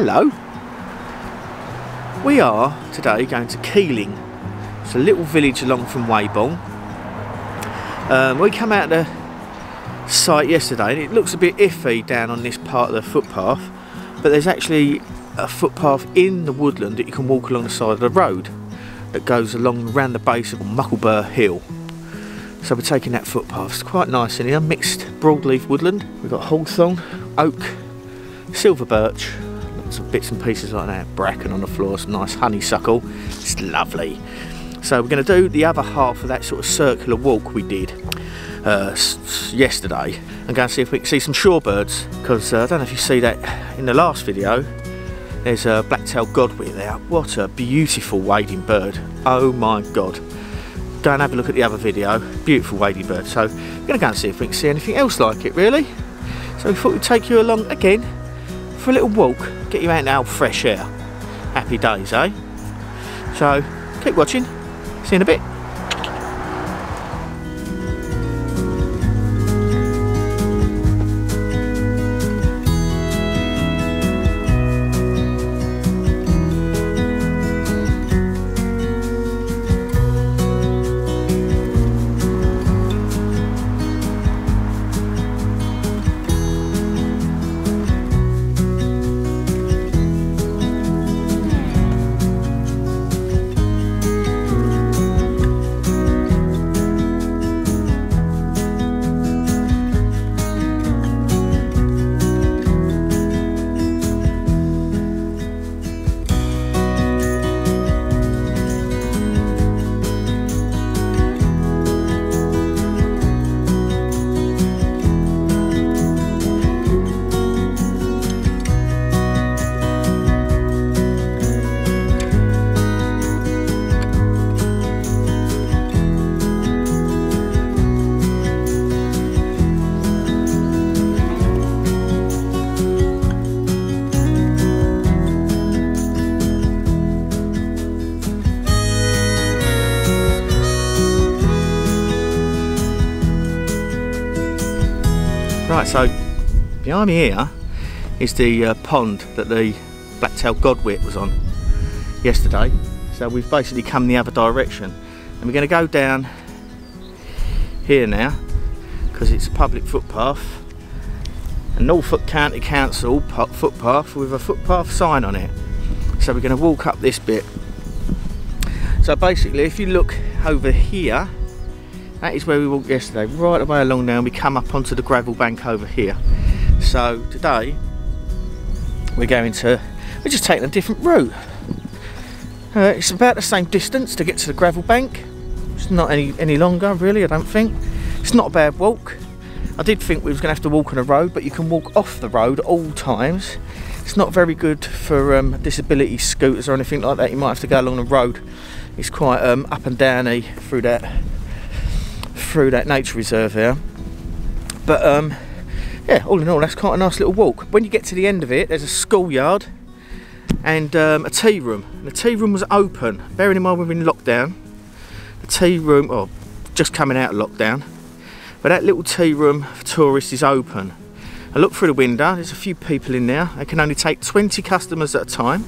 Hello. We are today going to Kelling. It's a little village along from Weybourne. Um, we come out the site yesterday and it looks a bit iffy down on this part of the footpath but there's actually a footpath in the woodland that you can walk along the side of the road that goes along around the base of Muckleburgh Hill. So we're taking that footpath. It's quite nice in here, mixed broadleaf woodland. We've got hawthorn, oak, silver birch, of bits and pieces like that. Bracken on the floor, some nice honeysuckle. It's lovely. So we're going to do the other half of that sort of circular walk we did uh, yesterday and go and see if we can see some shorebirds because uh, I don't know if you see that in the last video there's a black-tailed godwit there what a beautiful wading bird oh my god go and have a look at the other video beautiful wading bird so we're going to go and see if we can see anything else like it really so we thought we'd take you along again for a little walk get you out now fresh air. Happy days eh? So keep watching. See you in a bit so behind me here is the uh, pond that the black-tailed godwit was on yesterday. So we've basically come the other direction. And we're going to go down here now because it's a public footpath. A Norfolk County Council footpath with a footpath sign on it. So we're going to walk up this bit. So basically if you look over here that is where we walked yesterday, right away along now and we come up onto the gravel bank over here. So today we're going to, we're just taking a different route. Uh, it's about the same distance to get to the gravel bank. It's not any, any longer really, I don't think. It's not a bad walk. I did think we was going to have to walk on a road, but you can walk off the road at all times. It's not very good for um, disability scooters or anything like that. You might have to go along the road. It's quite um, up and downy through that through that nature reserve there. But um, yeah, all in all, that's quite a nice little walk. When you get to the end of it, there's a schoolyard and um, a tea room. And the tea room was open. Bearing in mind we're in lockdown, the tea room, oh, just coming out of lockdown, but that little tea room for tourists is open. I look through the window, there's a few people in there. They can only take 20 customers at a time.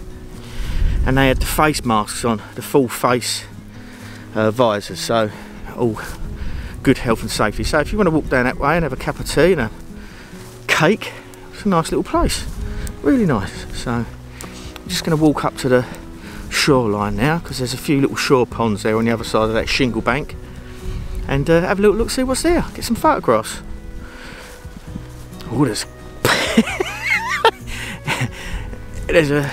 And they had the face masks on, the full face uh, visors. So all good health and safety. So if you want to walk down that way and have a cup of tea and a cake, it's a nice little place. Really nice. So I'm just going to walk up to the shoreline now because there's a few little shore ponds there on the other side of that shingle bank and uh, have a little look see what's there get some photographs oh there's there's a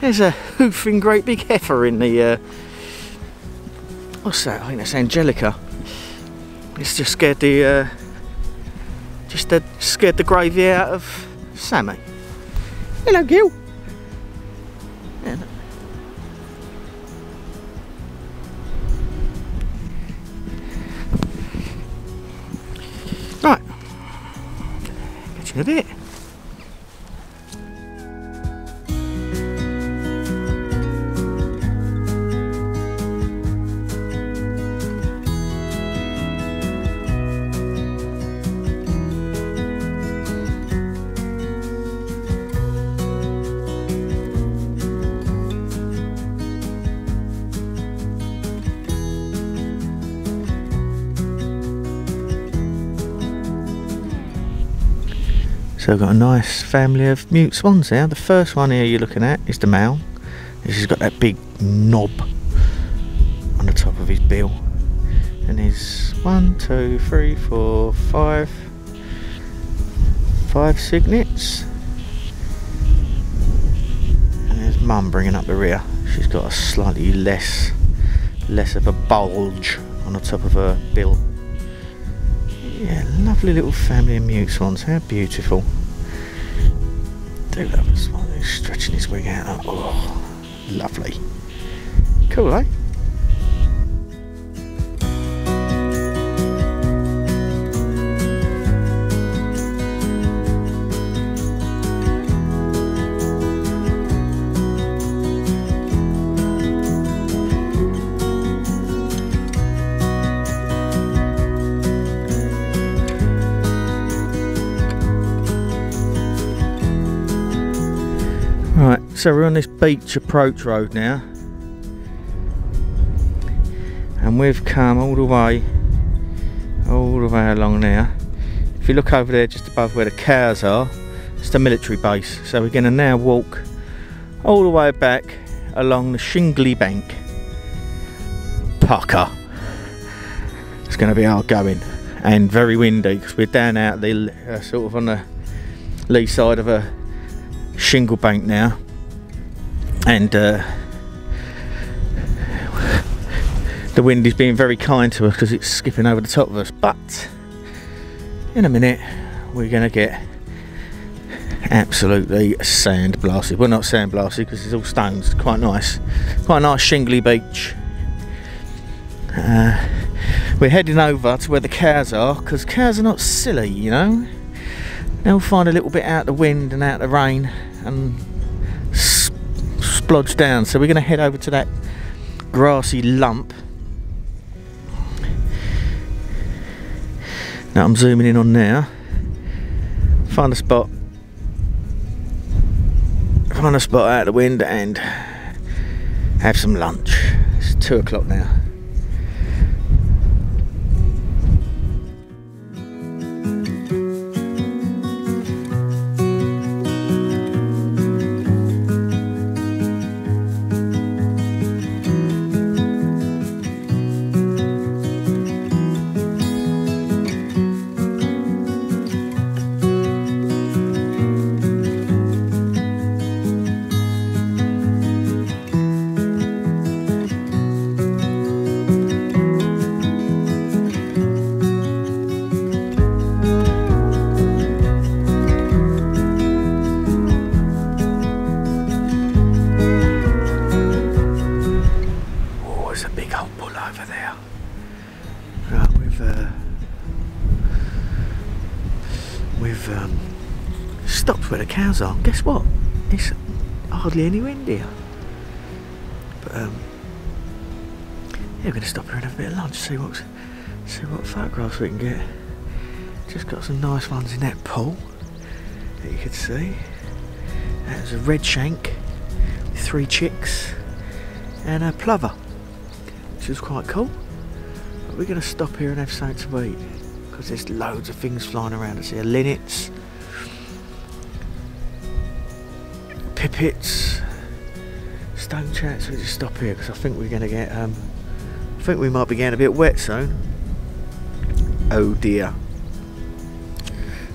there's a hoofing great big heifer in the uh, what's that I think that's Angelica it's just scared the uh, just uh, scared the gravy out of Sammy. Hello, Gil. Yeah. Right, catch you in a bit. So I've got a nice family of mute swans there. The first one here you're looking at is the male. This has got that big knob on the top of his bill. And there's one, two, three, four, five, five cygnets. And there's mum bringing up the rear. She's got a slightly less, less of a bulge on the top of her bill. Yeah, lovely little family of mute swans. How beautiful. Do stretching his wing out. Oh, lovely. Cool, eh? So we're on this beach approach road now. And we've come all the way, all the way along there. If you look over there just above where the cows are, it's the military base. So we're going to now walk all the way back along the shingly bank. Parker. It's going to be hard going and very windy because we're down out the uh, sort of on the lee side of a shingle bank now and uh, the wind is being very kind to us because it's skipping over the top of us. But in a minute we're going to get absolutely sand blasted. Well not sand blasted because it's all stones. Quite nice. Quite a nice shingly beach. Uh, we're heading over to where the cows are because cows are not silly you know? They'll find a little bit out the wind and out the rain and splodge down. So we're going to head over to that grassy lump. Now I'm zooming in on now. Find a spot. Find a spot out of the wind and have some lunch. It's two o'clock now. Guess what? It's hardly any wind here. But um, yeah, we're going to stop here and have a bit of lunch. See what see what photographs we can get. Just got some nice ones in that pool that you could see. There's a red shank with three chicks and a plover which is quite cool. But we're going to stop here and have something to eat because there's loads of things flying around us here. Linnets, pipits, stone chats. We just stop here because I think we're going to get. Um, I think we might be getting a bit wet soon. Oh dear.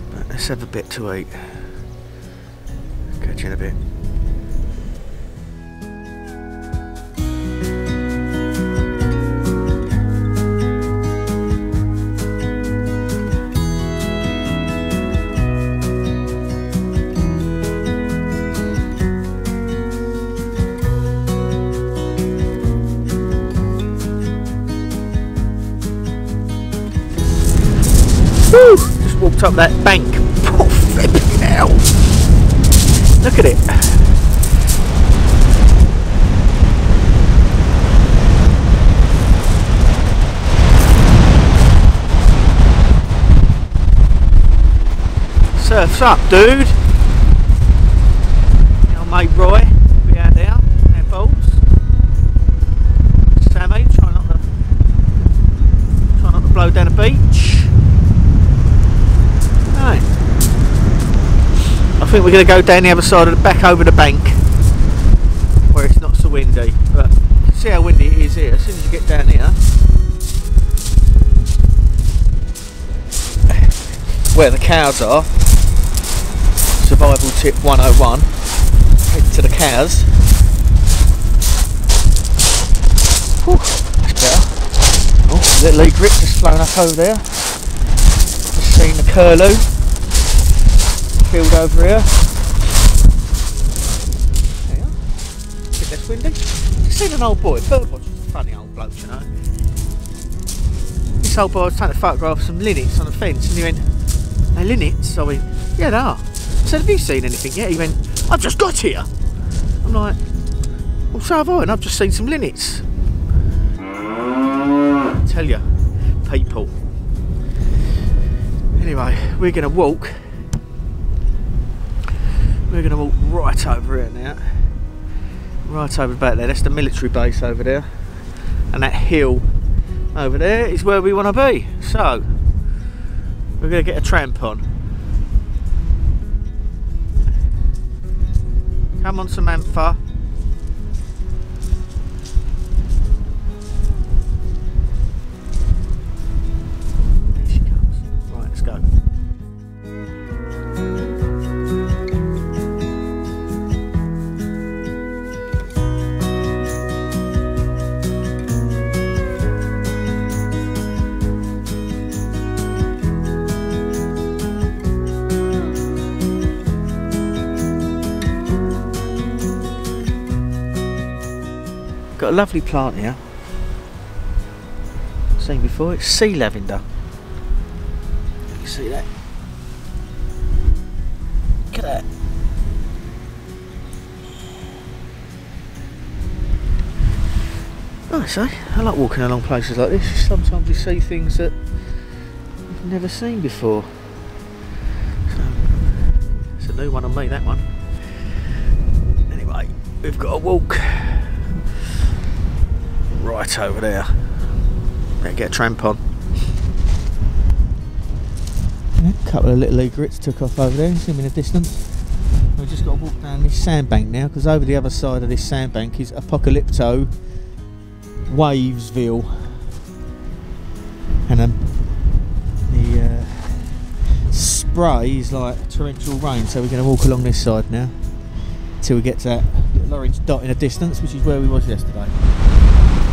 But let's have a bit to eat. Catch you in a bit. Up that bank. Oh, flipping hell. Look at it. Surf's up, dude. Mate Roy, think we're going to go down the other side of the back over the bank where it's not so windy. But see how windy it is here. As soon as you get down here, where the cows are. Survival tip 101. Head to the cows. Whew, that's better. Oh, little egret just flown up over there. Just seen the curlew field over here. There you are. Bit less windy. Just seen an old boy. Birdwatch is a funny old bloke, you know. This old boy was trying to photograph some linnets on the fence and he went, Hey linnets? I went, Yeah they are. I said, Have you seen anything yet? He went, I've just got here. I'm like, Well so have I and I've just seen some linnets. I tell you, people. Anyway, we're gonna walk we're going to walk right over here now. Right over back there. That's the military base over there. And that hill over there is where we want to be. So, we're going to get a tramp on. Come on, Samantha. A lovely plant here. Seen before, it's sea lavender. You see that. Look at that. Nice, eh? I like walking along places like this. Sometimes you see things that you've never seen before. So, it's a new one on me, that one. Anyway, we've got a walk right over there. Better get a tramp on. A couple of little egrets took off over there, see in the distance. We've just got to walk down this sandbank now because over the other side of this sandbank is Apocalypto Wavesville. And um, the uh, spray is like torrential rain, so we're going to walk along this side now till we get to that little orange dot in the distance, which is where we was yesterday.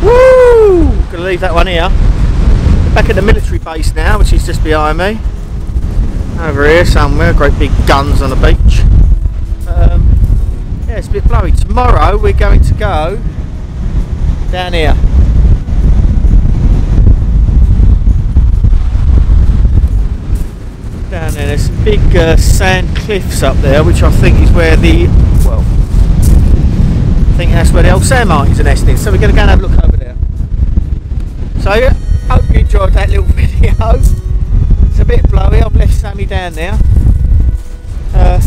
Woo! Gonna leave that one here. Back at the military base now, which is just behind me. Over here somewhere, great big guns on the beach. Um, yeah, it's a bit blowy. Tomorrow we're going to go down here. Down there, there's some big uh, sand cliffs up there, which I think is where the, well, I think that's where the old sand martins are nesting. So we're going to go and have a look over. So, hope you enjoyed that little video. It's a bit blowy, I've left Sammy down there. Uh,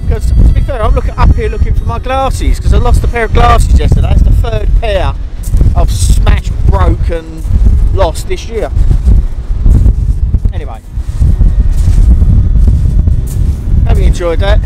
because to be fair, I'm looking up here looking for my glasses because I lost a pair of glasses yesterday. It's the third pair I've smashed, broken, lost this year. Anyway, hope you enjoyed that.